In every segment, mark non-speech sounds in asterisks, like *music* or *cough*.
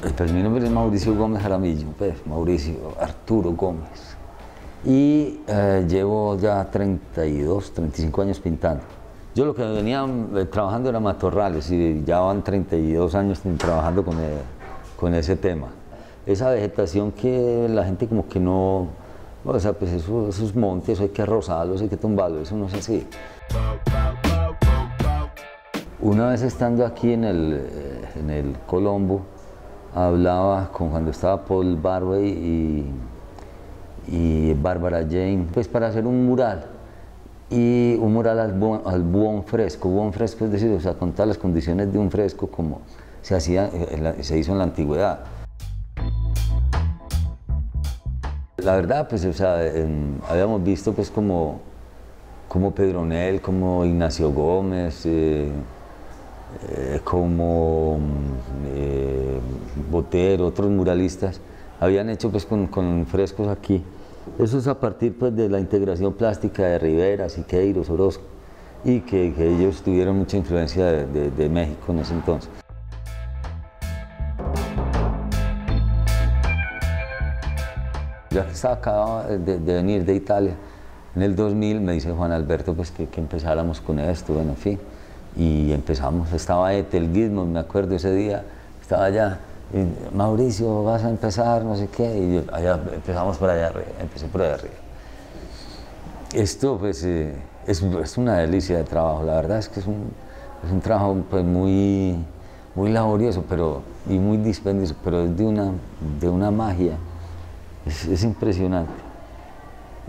Pues mi nombre es Mauricio Gómez Jaramillo, pues, Mauricio Arturo Gómez. Y eh, llevo ya 32, 35 años pintando. Yo lo que venía eh, trabajando era matorrales y ya van 32 años trabajando con, eh, con ese tema. Esa vegetación que la gente como que no, o sea, pues esos, montes hay que arrozarlos, hay que tumbarlos, eso no es así. Una vez estando aquí en el, en el Colombo, hablaba con cuando estaba Paul Barway y, y Bárbara Jane, pues para hacer un mural y un mural al, buon fresco. Buon fresco es decir, o sea, con todas las condiciones de un fresco como se, hacía, se hizo en la antigüedad. La verdad, pues, o sea, habíamos visto pues como, como Pedronel, como Ignacio Gómez, eh, eh, como eh, Botero, otros muralistas, habían hecho pues con, frescos aquí. Eso es a partir pues de la integración plástica de Rivera, Siqueiros, Orozco, y que, ellos tuvieron mucha influencia de, México en ese entonces. Ya que estaba acabado de, venir de Italia, en el 2000 me dice Juan Alberto pues que, que empezáramos con esto, bueno, en fin y empezamos, estaba Ethel Gizmo, me acuerdo ese día, estaba allá, Mauricio, vas a empezar, no sé qué, y allá empezamos por allá arriba, empecé por allá arriba. Esto pues eh, es, una delicia de trabajo, la verdad es que es un, trabajo pues muy, muy laborioso pero, y muy dispendioso, pero es de una, de una magia, es, es impresionante.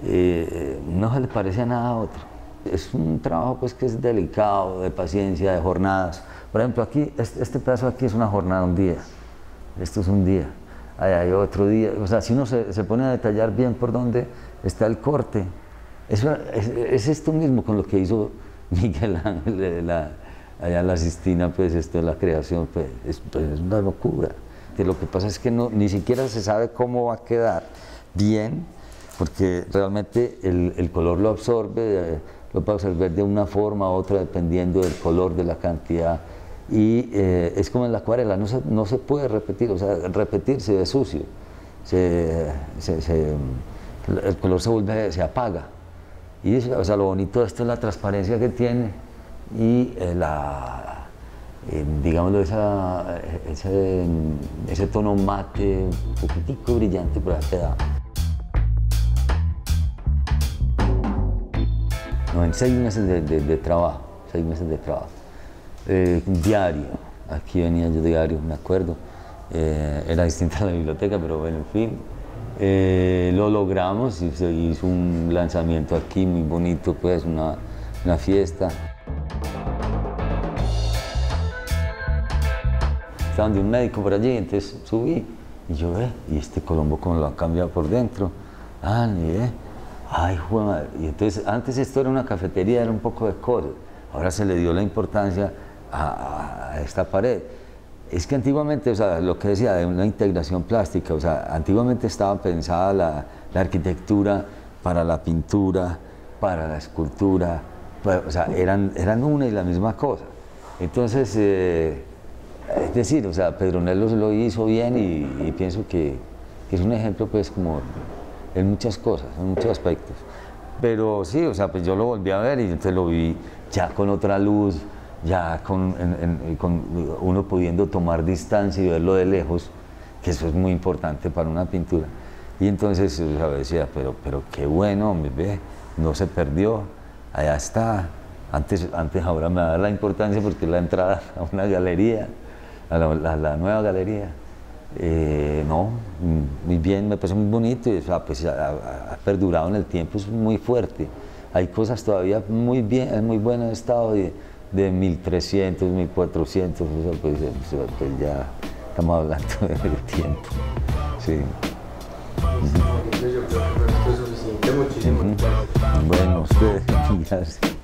Eh, no se le parece a nada a otro. Es un trabajo pues que es delicado, de paciencia, de jornadas. Por ejemplo, aquí, este, pedazo aquí es una jornada, un día. Esto es un día. Ahí hay otro día. O sea, si uno se, pone a detallar bien por dónde está el corte, es, es, esto mismo con lo que hizo *laughs* Miguel Ángel allá en la Sistina, pues esto de la creación, pues es, pues, es una locura. Que lo que pasa es que no, ni siquiera se sabe cómo va a quedar bien, porque realmente el, el color lo absorbe. Eh, lo puede observar de una forma u otra dependiendo del color, de la cantidad. Y eh, es como en la acuarela, no se, no se puede repetir, o sea, repetir se ve sucio, se, el color se vuelve, se apaga. Y o sea, lo bonito de esto es la transparencia que tiene y eh, la, eh, digámoslo, esa, ese, tono mate, un poquitico brillante por ahí queda. No, en seis meses de, trabajo, seis meses de trabajo. Eh, diario, aquí venía yo diario, me acuerdo. Eh, era distinta la biblioteca, pero bueno, en fin. Eh, lo logramos y se hizo un lanzamiento aquí muy bonito, pues, una, una fiesta. Estaba de un médico por allí, entonces subí y yo, ve, y este Colombo como lo ha cambiado por dentro. Ah, ni ve. Ay, Juan, y entonces antes esto era una cafetería, era un poco de cosas. Ahora se le dio la importancia a, esta pared. Es que antiguamente, o sea, lo que decía de una integración plástica, o sea, antiguamente estaba pensada la, arquitectura para la pintura, para la escultura, pues, o sea, eran, eran una y la misma cosa. Entonces, eh, es decir, o sea, Pedronel lo hizo bien y, pienso que, es un ejemplo, pues, como en muchas cosas, en muchos aspectos. Pero sí, o sea, pues yo lo volví a ver y entonces lo vi ya con otra luz, ya con, con uno pudiendo tomar distancia y verlo de lejos, que eso es muy importante para una pintura. Y entonces o decía, pero, pero qué bueno, me ve, no se perdió, allá está. Antes, antes ahora me da la importancia porque es la entrada a una galería, a la nueva galería. Eh, no, muy bien, me parece muy bonito y pues, ha, perdurado en el tiempo, es muy fuerte. Hay cosas todavía muy bien, en muy buen estado de, de 1300, 1400, pues, pues, ya estamos hablando *laughs* del tiempo. Sí. Bueno, ustedes, *laughs*